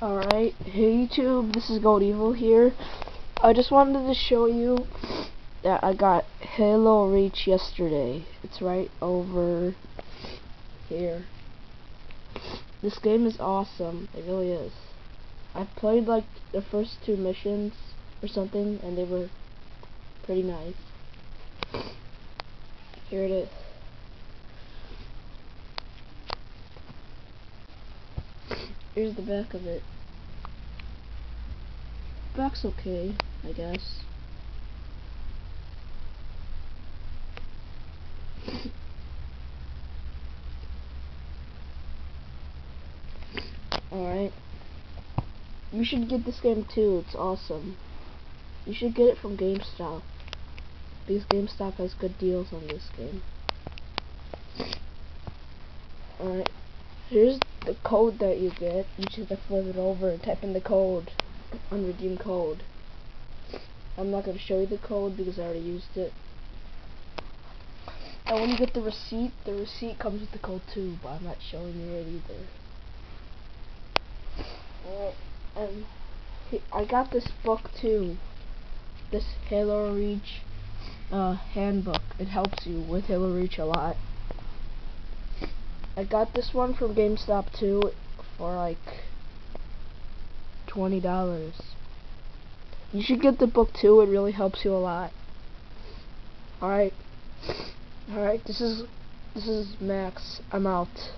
Alright, hey YouTube, this is Gold Evil here. I just wanted to show you that I got Halo Reach yesterday. It's right over here. This game is awesome, it really is. I've played like the first two missions or something and they were pretty nice. Here it is. Here's the back of it. Back's okay, I guess. Alright. You should get this game too, it's awesome. You should get it from GameStop. Because GameStop has good deals on this game. Alright. Here's the code that you get. You just have to flip it over and type in the code. Unredeemed code. I'm not going to show you the code because I already used it. And when you get the receipt, the receipt comes with the code too, but I'm not showing you it either. And I got this book too. This Halo Reach uh, handbook. It helps you with Halo Reach a lot. I got this one from GameStop too for like twenty dollars. You should get the book too, it really helps you a lot. Alright. Alright, this is this is Max. I'm out.